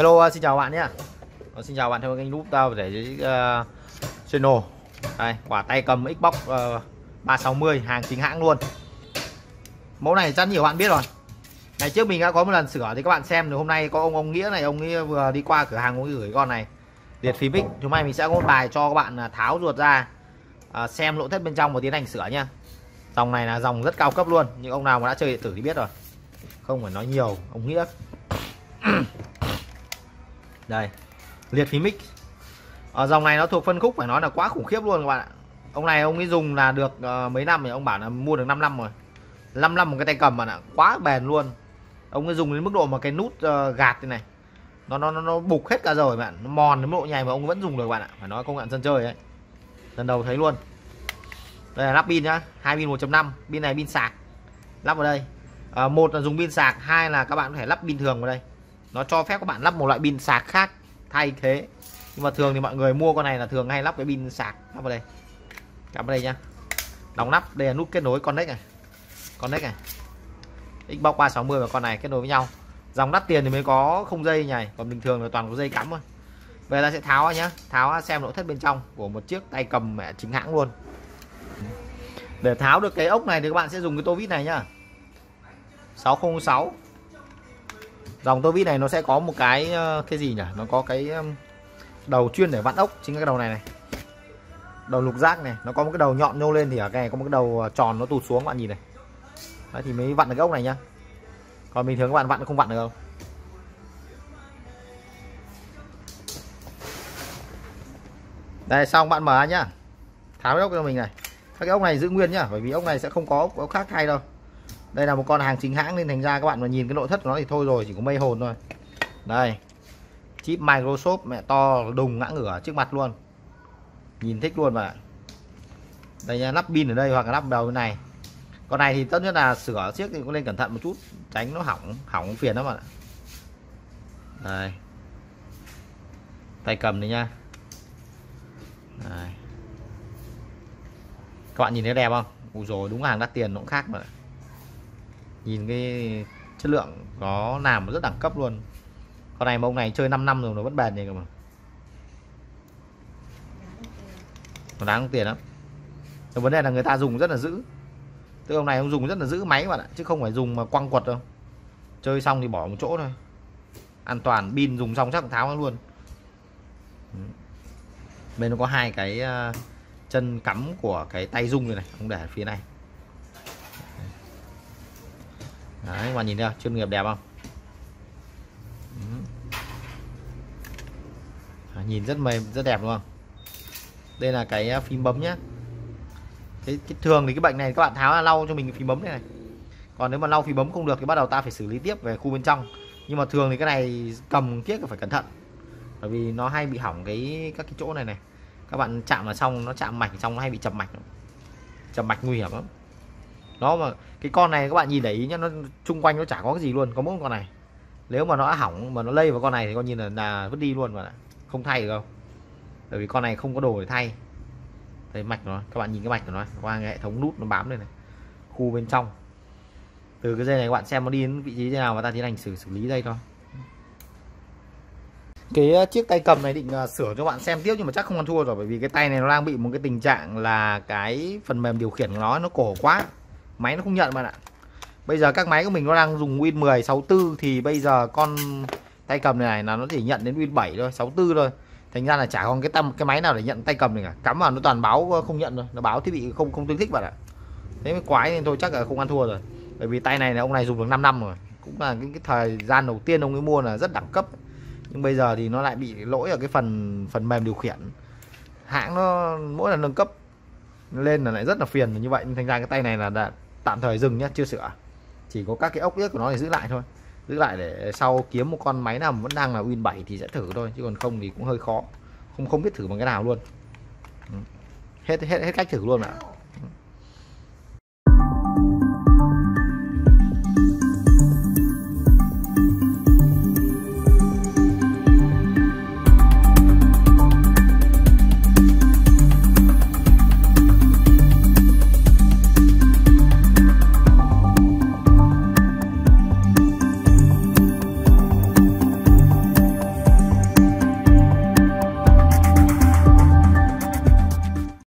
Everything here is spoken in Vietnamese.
Hello, uh, xin chào bạn nhé. Uh, xin chào bạn theo kênh YouTube tao để uh, channel. Ờ, Đây, quả tay cầm Xbox ờ, uh, 360 hàng chính hãng luôn. Mẫu này chắc nhiều bạn biết rồi. Ngày trước mình đã có một lần sửa thì các bạn xem rồi hôm nay có ông ông Nghĩa này, ông ấy vừa đi qua cửa hàng ông ấy gửi con này. Liệt phím X, chúng mày mình sẽ có một bài cho các bạn à, tháo ruột ra uh, xem lỗ thất bên trong và tiến hành sửa nha. Dòng này là dòng rất cao cấp luôn, nhưng ông nào mà đã chơi điện tử thì biết rồi. Không phải nói nhiều, ông Nghĩa đây liệt phím mic. Ở dòng này nó thuộc phân khúc phải nói là quá khủng khiếp luôn các bạn ạ. Ông này ông ấy dùng là được uh, mấy năm thì ông bảo là mua được 5 năm rồi. 5 năm một cái tay cầm mà ạ quá bền luôn. Ông ấy dùng đến mức độ mà cái nút uh, gạt thế này nó nó nó bục hết cả rồi bạn nó mòn đến mức độ nhầy mà ông vẫn dùng được bạn ạ. Phải nói công nhận sân chơi ấy. Lần đầu thấy luôn. Đây là lắp pin nhá hai pin 1.5 pin này pin sạc. Lắp vào đây. À, một là dùng pin sạc hai là các bạn có thể lắp pin thường vào đây nó cho phép các bạn lắp một loại pin sạc khác, thay thế. Nhưng mà thường thì mọi người mua con này là thường hay lắp cái pin sạc. Lắp vào đây. Cắm vào đây nhá đóng nắp, đây là nút kết nối connect này. Connect này. Xbox 360 và con này kết nối với nhau. Dòng đắt tiền thì mới có không dây này còn bình thường là toàn có dây cắm thôi. Về ta sẽ tháo nhá. Tháo xem nội thất bên trong của một chiếc tay cầm mẹ chính hãng luôn. Để tháo được cái ốc này thì các bạn sẽ dùng cái tô vít này nhá. 606 dòng tôi vít này nó sẽ có một cái ờ, cái gì nhỉ? Nó có cái đầu chuyên để vặn ốc chính cái đầu này này. Đầu lục giác này nó có một cái đầu nhọn nhô lên thì ở cái này có một cái đầu ờ, tròn nó tụt xuống bạn nhìn này. Đấy, thì mới vặn được cái ốc này nhá. Còn bình thường các bạn vặn không vặn được đâu. Đây xong bạn mở nhá. Tháo cái ốc cho mình này. Các cái ốc này giữ nguyên nhá bởi vì ốc này sẽ không có ốc khác thay đâu đây là một con hàng chính hãng nên thành ra các bạn mà nhìn cái nội thất của nó thì thôi rồi, chỉ có mây hồn thôi. Đây, chip Microsoft mẹ to đùng ngã ngửa trước mặt luôn. Nhìn thích luôn mà. Đây nha lắp pin ở đây hoặc là lắp đầu bên này. Con này thì tốt nhất là sửa chiếc thì cũng nên cẩn thận một chút, tránh nó hỏng hỏng phiền lắm ạ. Đây. Tay cầm này nha. Đây. các bạn nhìn thấy đẹp không? Ui rồi đúng hàng đắt tiền nó cũng khác mà nhìn cái chất lượng có làm rất đẳng cấp luôn. Con này mà ông này chơi 5 năm rồi nó vẫn bền như cơ mà. Nó đáng tiền lắm. Cái vấn đề là người ta dùng rất là giữ tức ông này ông dùng rất là giữ máy bạn ạ, chứ không phải dùng mà quăng quật đâu. Chơi xong thì bỏ một chỗ thôi. An toàn, pin dùng xong chắc tháo luôn. Bên nó có hai cái ờ, chân cắm của cái tay rung này này, ông để phía này. Đấy, các bạn nhìn thấy chuyên nghiệp đẹp không? À, nhìn rất mềm rất đẹp luôn đây là cái à, phím bấm nhá. Cái, cái thường thì cái bệnh này các bạn tháo là lau cho mình cái phím bấm này, này. Còn nếu mà lau phím bấm không được thì bắt đầu ta phải xử lý tiếp về khu bên trong. Nhưng mà thường thì cái này cầm kiếc phải cẩn thận. Bởi vì nó hay bị hỏng cái các cái chỗ này này. Các bạn chạm là xong nó chạm mạch xong nó hay bị chập mạch chập mạch nguy hiểm lắm nó mà cái con này các bạn nhìn để ý nhá nó chung quanh nó chả có cái gì luôn có mỗi con này. Nếu mà nó đã hỏng mà nó lây vào con này thì coi như là, là vứt đi luôn mà không thay được đâu. Bởi vì con này không có đồ để thay. Đây mạch nó các bạn nhìn cái mạch của nó qua hệ thống nút nó bám đây này khu bên trong. Từ cái dây này các bạn xem nó đi đến vị trí thế nào và ta tiến hành xử xử lý đây thôi. Cái ờ, chiếc tay cầm này định ờ, sửa cho bạn xem tiếp nhưng mà chắc không ăn thua rồi bởi vì cái tay này nó đang bị một cái tình trạng là cái phần mềm điều khiển của nó nó cổ quá máy nó không nhận bạn ạ. Bây giờ các máy của mình nó đang dùng Win 10 64 thì bây giờ con tay cầm này, này là nó chỉ nhận đến Win 7 thôi 64 thôi. Thành ra là chả còn cái tâm cái máy nào để nhận tay cầm này cả. Cắm vào nó toàn báo ờ, không nhận rồi nó báo thiết bị không không tương thích bạn ạ. Thế mới quái nên thôi chắc là không ăn thua rồi. Bởi vì tay này là ông này dùng được 5 năm rồi. Cũng là cái, cái thời gian đầu tiên ông ấy mua là rất đẳng cấp. Nhưng bây giờ thì nó lại bị lỗi ở cái phần phần mềm điều khiển. Hãng nó mỗi lần nâng cấp lên là lại rất là phiền như vậy. Thành ra cái tay này là đã tạm thời dừng nhé chưa sửa. Chỉ có các cái ốc yếc của nó thì giữ lại thôi. Giữ lại để sau kiếm một con máy nào vẫn đang là Win 7 thì sẽ thử thôi, chứ còn không thì cũng hơi khó. Không không biết thử bằng cái nào luôn. Ừ. Hết hết hết cách thử luôn ạ.